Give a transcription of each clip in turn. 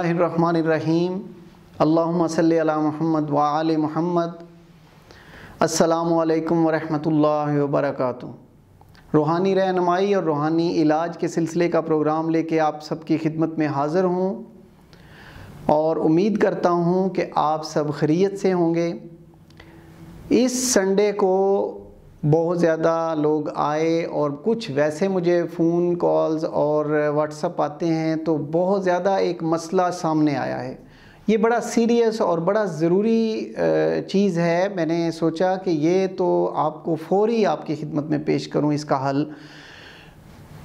الرحمن الرحیم اللہم صلی علی محمد وآل محمد السلام علیکم ورحمۃ اللہ وبرکاتہ روحانی رہنمائی اور روحانی علاج کے سلسلے کا پروگرام لے کے آپ سب کی خدمت میں حاضر ہوں اور امید کرتا ہوں کہ آپ سب خیریت سے ہوں گے اس سنڈے کو بہت زیادہ لوگ آئے اور کچھ ویسے مجھے فون کالز اور واٹس اپ آتے ہیں تو بہت زیادہ ایک مسئلہ سامنے آیا ہے۔ یہ بڑا سیریس اور بڑا ضروری چیز ہے۔ میں نے سوچا کہ یہ تو آپ کو فوری آپ کی خدمت میں پیش کروں اس کا حل۔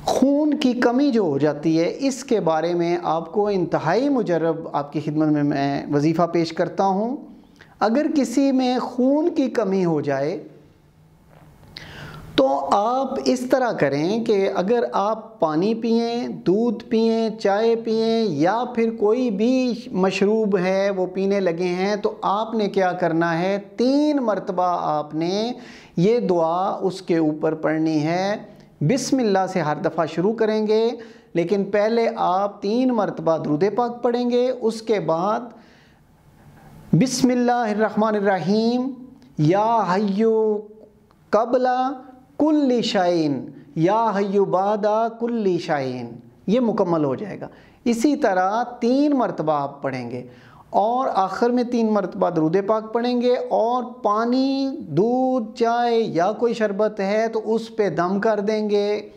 خون کی کمی جو ہو جاتی ہے، اس کے بارے میں آپ کو انتہائی مجرب آپ کی خدمت میں میں وظیفہ پیش کرتا ہوں۔ اگر کسی میں خون کی کمی ہو جائے تو آپ اس طرح کریں کہ اگر آپ پانی پئیں دودھ پئیں چائے پئیں یا پھر کوئی بھی مشروب ہے وہ پینے لگے ہیں، تو آپ نے کیا کرنا ہے؟ تین مرتبہ آپ نے یہ دعا اس کے اوپر پڑھنی ہے۔ بسم اللہ سے ہر دفعہ شروع کریں گے، لیکن پہلے آپ تین مرتبہ درود پاک پڑھیں گے۔ اس کے بعد، بسم اللہ الرحمن الرحیم، یا حیو قبلہ کل شائن یا حیو کل شائن یہ مکمل ہو جائے گا۔ اسی طرح تین مرتبہ آپ پڑھیں گے، اور آخر میں تین مرتبہ درود پاک پڑھیں گے، اور پانی، دودھ، چائے یا کوئی شربت ہے تو اس پہ دم کر دیں گے،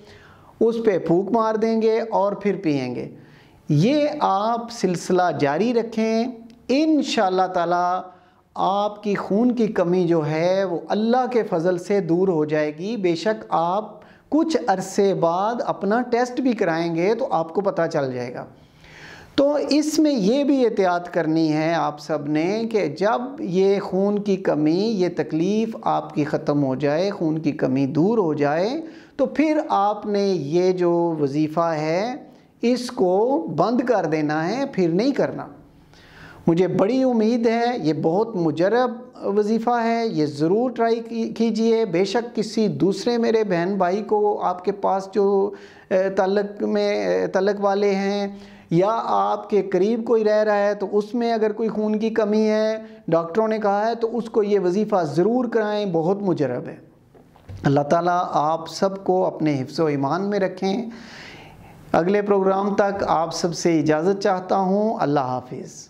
اس پہ پھوک مار دیں گے اور پھر پئیں گے۔ یہ آپ سلسلہ جاری رکھیں۔ ان شاء اللہ تعالیٰ آپ کی خون کی کمی جو ہے وہ اللہ کے فضل سے دور ہو جائے گی۔ بے شک آپ کچھ عرصے بعد اپنا ٹیسٹ بھی کرائیں گے تو آپ کو پتہ چل جائے گا۔ تو اس میں یہ بھی احتیاط کرنی ہے آپ سب نے کہ جب یہ خون کی کمی، یہ تکلیف آپ کی ختم ہو جائے، خون کی کمی دور ہو جائے، تو پھر آپ نے یہ جو وظیفہ ہے اس کو بند کر دینا ہے، پھر نہیں کرنا۔ مجھے بڑی امید ہے، یہ بہت مجرب وظیفہ ہے، یہ ضرور ٹرائی کیجیے۔ بے شک کسی دوسرے میرے بہن بھائی کو آپ کے پاس جو تعلق میں تعلق والے ہیں یا آپ کے قریب کوئی رہ رہا ہے تو اس میں اگر کوئی خون کی کمی ہے، ڈاکٹروں نے کہا ہے تو اس کو یہ وظیفہ ضرور کرائیں، بہت مجرب ہے۔ اللہ تعالیٰ آپ سب کو اپنے حفظ و ایمان میں رکھیں۔ اگلے پروگرام تک آپ سب سے اجازت چاہتا ہوں۔ اللہ حافظ۔